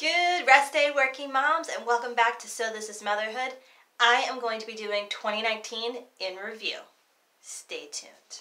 Good rest day, working moms, and welcome back to So This Is Motherhood. I am going to be doing 2019 in review. Stay tuned.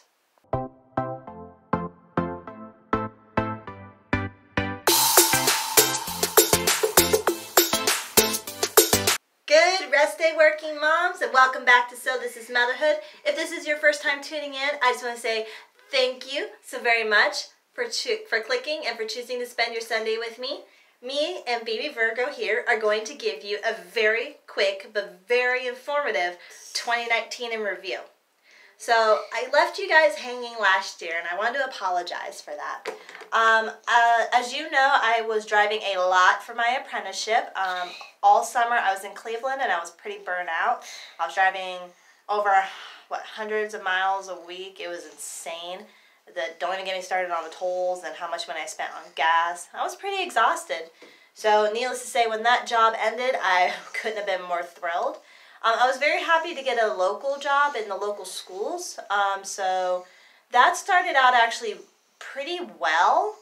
Good rest day, working moms, and welcome back to So This Is Motherhood. If this is your first time tuning in, I just want to say thank you so very much for for clicking and for choosing to spend your Sunday with me. Me and baby Virgo here are going to give you a very quick but very informative 2019 in review. So I left you guys hanging last year, and I wanted to apologize for that. Um, uh, as you know, I was driving a lot for my apprenticeship. Um, all summer, I was in Cleveland, and I was pretty burnt out. I was driving over what hundreds of miles a week. It was insane. The, don't even get me started on the tolls and how much money I spent on gas. I was pretty exhausted. So, needless to say, when that job ended, I couldn't have been more thrilled. Um, I was very happy to get a local job in the local schools. Um, so that started out actually pretty well.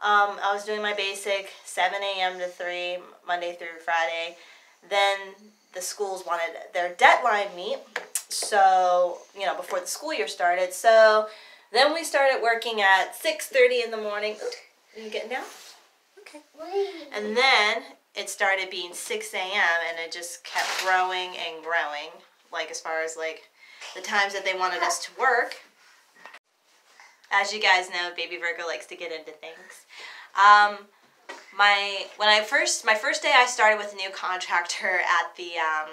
Um, I was doing my basic 7 a.m. to 3, Monday through Friday. Then the schools wanted their deadline meet, so, you know, before the school year started. So then we started working at 6.30 in the morning. Ooh, are you getting down? Okay. And then it started being 6 a.m. and it just kept growing and growing. Like as far as like the times that they wanted us to work. As you guys know, baby Virgo likes to get into things. Um, my when I first my first day I started with a new contractor at the um,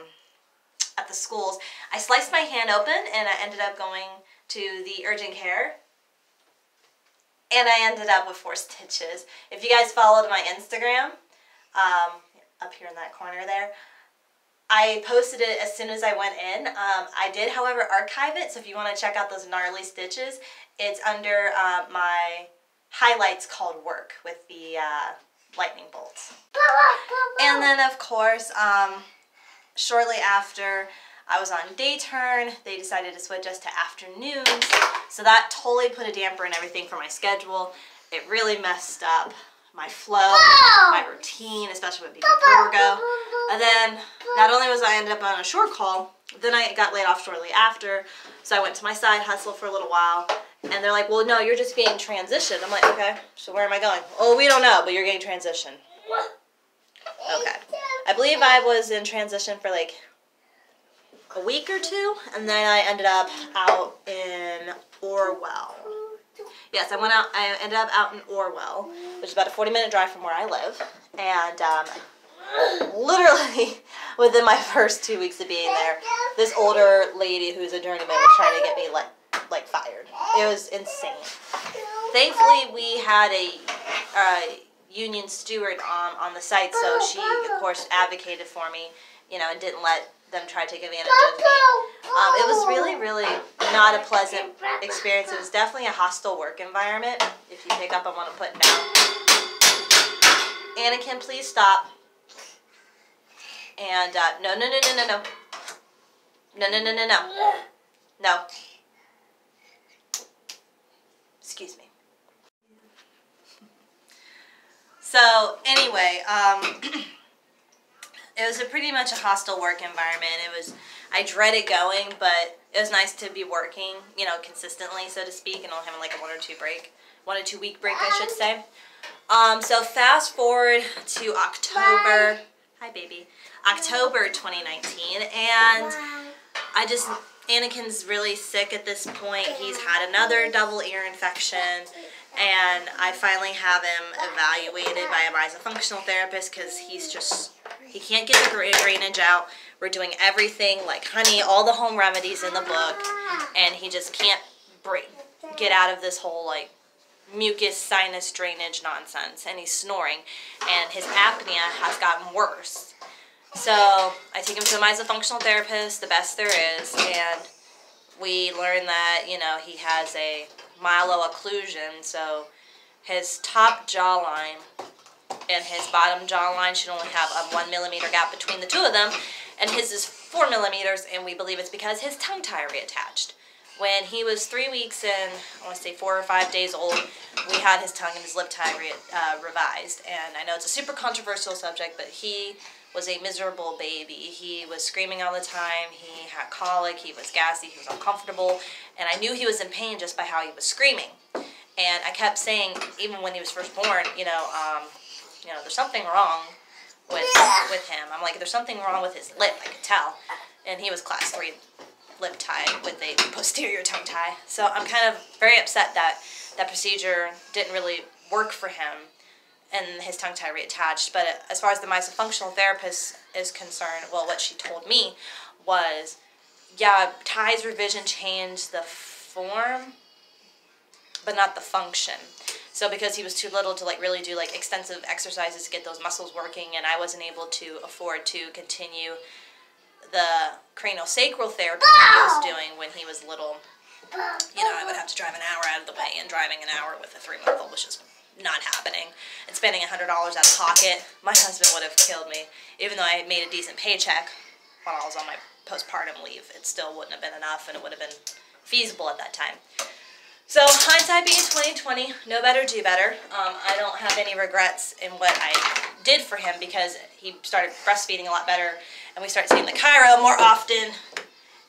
at the schools. I sliced my hand open and I ended up going to the urgent care and I ended up with four stitches. If you guys followed my Instagram, um, up here in that corner there. I posted it as soon as I went in. Um, I did, however, archive it, so if you want to check out those gnarly stitches, it's under uh, my highlights called Work with the uh, lightning bolts. And then, of course, um, shortly after I was on day turn, they decided to switch us to afternoons, so that totally put a damper in everything for my schedule. It really messed up my flow, my routine, especially with people Virgo. And then not only was I ended up on a short call, then I got laid off shortly after. So I went to my side hustle for a little while. And they're like, well, no, you're just getting transitioned. I'm like, okay, so where am I going? Oh, we don't know, but you're getting transition. Okay. I believe I was in transition for like a week or two, and then I ended up out in Orwell. Yes, I went out. I ended up out in Orwell, which is about a forty-minute drive from where I live, and um, literally within my first two weeks of being there, this older lady who's a journeyman was trying to get me like like fired. It was insane. Thankfully, we had a, a union steward on on the site, so she of course advocated for me, you know, and didn't let them try to take advantage of me. Um, it was really, really not a pleasant experience. It was definitely a hostile work environment. If you pick up on what I'm putting down. Anakin, please stop. And uh, no, no, no, no, no, no. No, no, no, no, no. No. Excuse me. So anyway, um, it was a pretty much a hostile work environment. It was, I dreaded going, but it was nice to be working, you know, consistently, so to speak, and only having like a one or two break, one or two week break, I should say. Um, so fast forward to October. Hi, baby. October 2019, and I just Anakin's really sick at this point. He's had another double ear infection, and I finally have him evaluated by a myofunctional therapist because he's just he can't get the drainage out. We're doing everything like honey, all the home remedies in the book, and he just can't break, get out of this whole like mucus sinus drainage nonsense. And he's snoring, and his apnea has gotten worse. So I take him to a myofunctional therapist, the best there is, and we learn that you know he has a malocclusion, so his top jawline and his bottom jawline should only have a one millimeter gap between the two of them, and his is four millimeters, and we believe it's because his tongue tie reattached. When he was three weeks and I want to say four or five days old, we had his tongue and his lip tie re- uh, revised. And I know it's a super controversial subject, but he was a miserable baby. He was screaming all the time. He had colic. He was gassy. He was uncomfortable. And I knew he was in pain just by how he was screaming. And I kept saying, even when he was first born, you know, um, you know, there's something wrong with with him. I'm like, there's something wrong with his lip. I could tell. And he was class three lip tie with a posterior tongue tie. So I'm kind of very upset that that procedure didn't really work for him and his tongue tie reattached. But as far as the myofunctional therapist is concerned, well, what she told me was, yeah, tie's revision changed the form, but not the function. So because he was too little to like really do like extensive exercises to get those muscles working, and I wasn't able to afford to continue the craniosacral therapy that he was doing when he was little, you know, I would have to drive an hour out of the way, and driving an hour with a three month old was just not happening. And spending a $100 out of pocket, my husband would have killed me. Even though I made a decent paycheck while I was on my postpartum leave, it still wouldn't have been enough, and it would have been feasible at that time. So hindsight being 2020, no better, do better. Um, I don't have any regrets in what I did for him because he started breastfeeding a lot better and we started seeing the chiro more often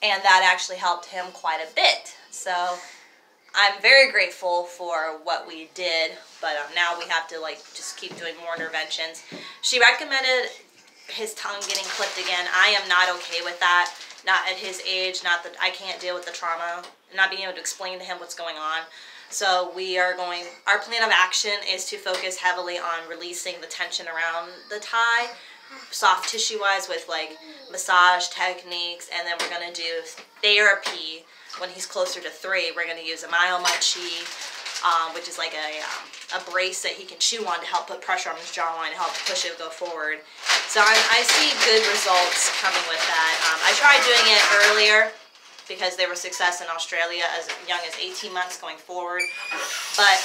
and that actually helped him quite a bit. So I'm very grateful for what we did, but um, now we have to like just keep doing more interventions. She recommended his tongue getting clipped again. I am not okay with that. Not at his age, not that I can't deal with the trauma, not being able to explain to him what's going on. So we are going, our plan of action is to focus heavily on releasing the tension around the tie, soft tissue wise with like massage techniques, and then we're gonna do therapy when he's closer to three. We're gonna use a Myo Munchee, um, which is like a, um, a brace that he can chew on to help put pressure on his jawline, to help push it go forward. So I, I see good results coming with that. Um, I tried doing it earlier because there was success in Australia as young as 18 months going forward, but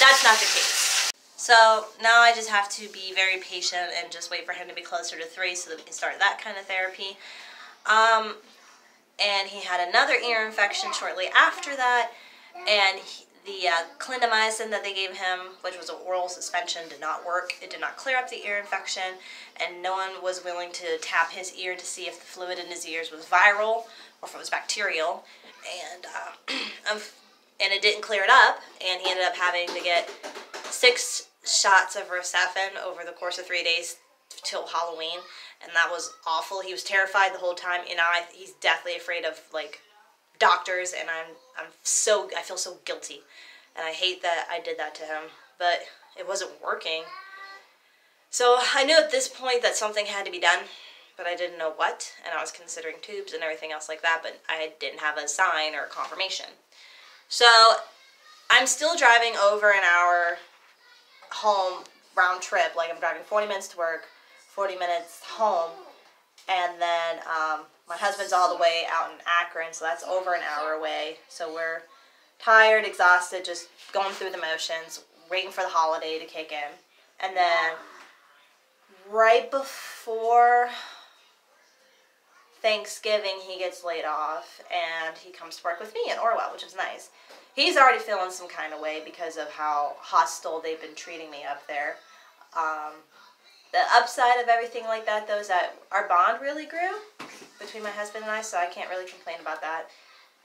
that's not the case. So now I just have to be very patient and just wait for him to be closer to three so that we can start that kind of therapy. Um, and he had another ear infection shortly after that, and he, the uh, clindamycin that they gave him, which was an oral suspension, did not work. It did not clear up the ear infection, and no one was willing to tap his ear to see if the fluid in his ears was viral or if it was bacterial. And uh, and it didn't clear it up, and he ended up having to get six shots of Rocephin over the course of three days till Halloween, and that was awful. He was terrified the whole time, and I he's deathly afraid of like doctors, and I'm I'm so I feel so guilty, and I hate that I did that to him, but it wasn't working. So I knew at this point that something had to be done, but I didn't know what, and I was considering tubes and everything else like that, but I didn't have a sign or a confirmation. So I'm still driving over an hour home round trip. Like I'm driving 40 minutes to work, 40 minutes home, and then um, my husband's all the way out in Akron, so that's over an hour away. So we're tired, exhausted, just going through the motions, waiting for the holiday to kick in. And then right before Thanksgiving, he gets laid off and he comes to work with me in Orwell, which is nice. He's already feeling some kind of way because of how hostile they've been treating me up there. Um, the upside of everything like that, though, is that our bond really grew between my husband and I, so I can't really complain about that.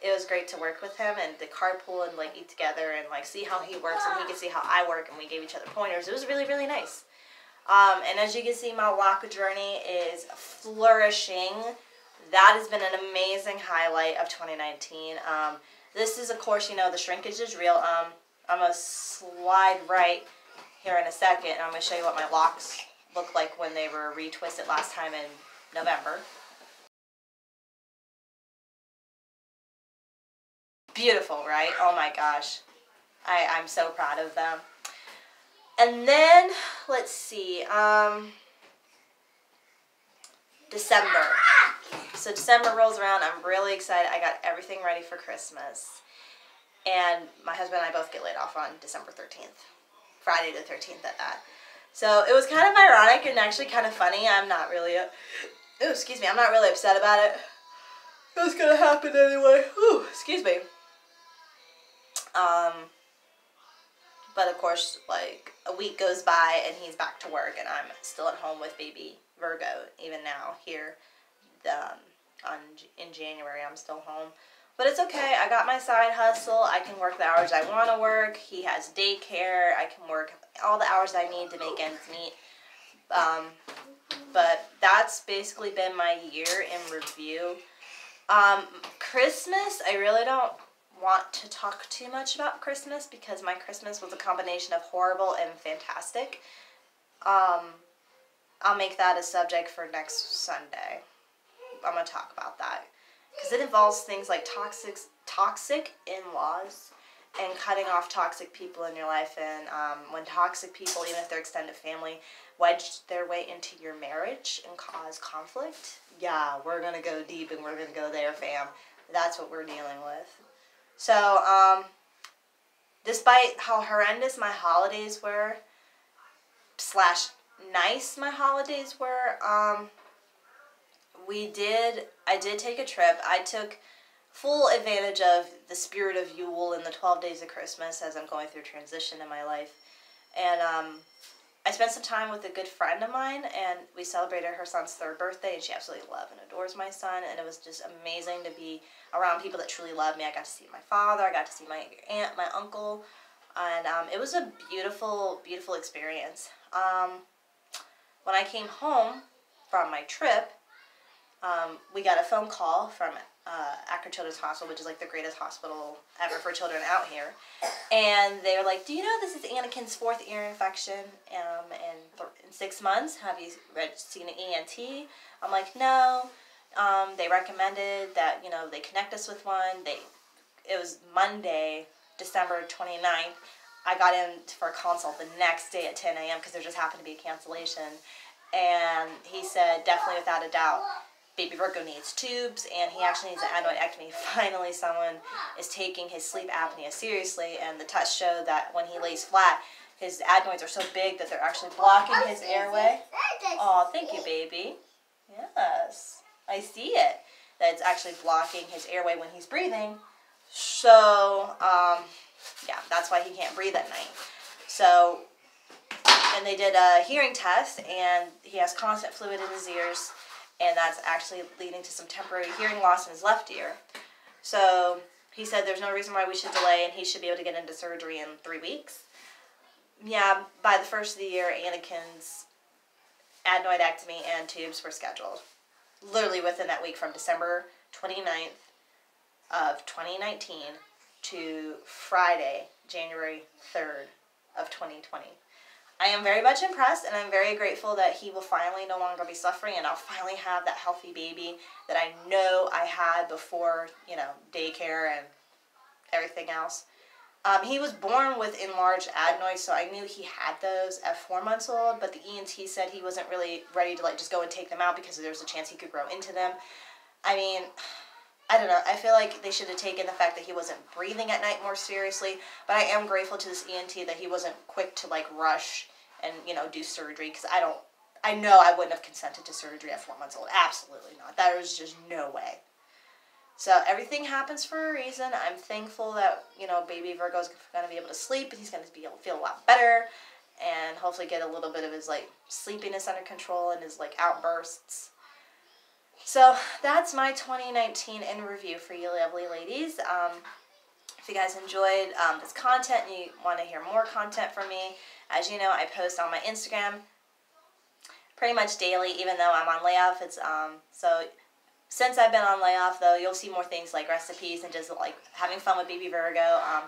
It was great to work with him and to carpool and like eat together and like see how he works and he could see how I work and we gave each other pointers. It was really really nice. Um, and as you can see, my walk journey is flourishing. That has been an amazing highlight of 2019. Um, this is, of course, you know, the shrinkage is real. Um, I'm going to slide right here in a second, and I'm going to show you what my locks look like when they were retwisted last time in November. Beautiful, right? Oh my gosh. I, I'm so proud of them. And then, let's see, um, December. So December rolls around. I'm really excited. I got everything ready for Christmas. And my husband and I both get laid off on December 13th. Friday the 13th at that. So it was kind of ironic and actually kind of funny. I'm not really, oh, excuse me, I'm not really upset about it. It was going to happen anyway. Ooh, excuse me. Um, but of course, like a week goes by and he's back to work, and I'm still at home with baby Virgo. Even now, here, um, on in January, I'm still home. But it's okay. I got my side hustle. I can work the hours I want to work. He has daycare. I can work all the hours I need to make ends meet. Um, but that's basically been my year in review. Um, Christmas, I really don't want to talk too much about Christmas because my Christmas was a combination of horrible and fantastic. Um, I'll make that a subject for next Sunday. I'm going to talk about that because it involves things like toxic toxic in-laws and cutting off toxic people in your life and um, when toxic people even if they're extended family wedge their way into your marriage and cause conflict yeah we're gonna go deep and we're gonna go there fam that's what we're dealing with so um, despite how horrendous my holidays were slash nice my holidays were um, we did, I did take a trip. I took full advantage of the spirit of Yule and the 12 days of Christmas as I'm going through transition in my life. And um, I spent some time with a good friend of mine, and we celebrated her son's third birthday, and she absolutely loves and adores my son, and it was just amazing to be around people that truly love me. I got to see my father, I got to see my aunt, my uncle, and um, it was a beautiful, beautiful experience. Um, when I came home from my trip, um, we got a phone call from uh, Children's Hospital, which is like the greatest hospital ever for children out here. And they were like, Do you know this is Anakin's fourth ear infection um, in, in six months? Have you seen an ENT? I'm like, No. Um, they recommended that, you know, they connect us with one. They, It was Monday, December 29th. I got in for a consult the next day at 10 a.m. because there just happened to be a cancellation. And he said, definitely without a doubt, baby Virgo needs tubes and he actually needs an adenoidectomy. Finally, someone is taking his sleep apnea seriously, and the tests showed that when he lays flat, his adenoids are so big that they're actually blocking his airway. Oh, thank you, baby. Yes, I see it. That it's actually blocking his airway when he's breathing. So, um, yeah, that's why he can't breathe at night. So, and they did a hearing test, and he has constant fluid in his ears and that's actually leading to some temporary hearing loss in his left ear. So he said there's no reason why we should delay, and he should be able to get into surgery in three weeks. Yeah, by the first of the year, Anakin's adenoidectomy and tubes were scheduled. Literally within that week from December 29th of 2019 to Friday, January 3rd of 2020. I am very much impressed and I'm very grateful that he will finally no longer be suffering and I'll finally have that healthy baby that I know I had before, you know, daycare and everything else. Um, he was born with enlarged adenoids, so I knew he had those at four months old, but the ENT said he wasn't really ready to like just go and take them out because there's a chance he could grow into them. I mean, I don't know. I feel like they should have taken the fact that he wasn't breathing at night more seriously. But I am grateful to this ENT that he wasn't quick to like rush and you know do surgery because I don't. I know I wouldn't have consented to surgery at four months old. Absolutely not. That was just no way. So everything happens for a reason. I'm thankful that you know baby Virgo's gonna be able to sleep and he's gonna be able to feel a lot better, and hopefully get a little bit of his like sleepiness under control and his like outbursts. So that's my 2019 in review for you lovely ladies. Um, if you guys enjoyed um, this content and you want to hear more content from me, as you know, I post on my Instagram pretty much daily, even though I'm on layoff. It's um so since I've been on layoff, though, you'll see more things like recipes and just like having fun with Baby Virgo. Um,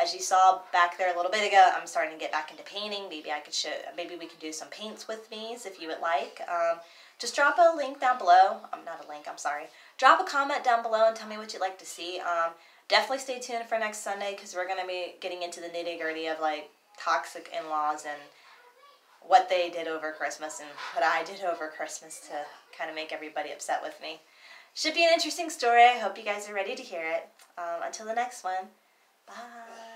as you saw back there a little bit ago, I'm starting to get back into painting. Maybe I could show, maybe we can do some paints with me if you would like. Um, just drop a link down below. I'm um, not a link, I'm sorry. Drop a comment down below and tell me what you'd like to see. Um, definitely stay tuned for next Sunday because we're going to be getting into the nitty gritty of like toxic in-laws and what they did over Christmas and what I did over Christmas to kind of make everybody upset with me. Should be an interesting story. I hope you guys are ready to hear it. Um, until the next one, bye.